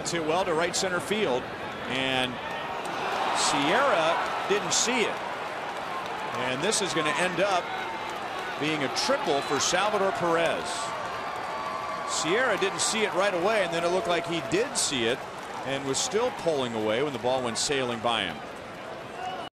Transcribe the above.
That's hit well to right center field. And Sierra didn't see it. And this is going to end up being a triple for Salvador Perez. Sierra didn't see it right away, and then it looked like he did see it and was still pulling away when the ball went sailing by him.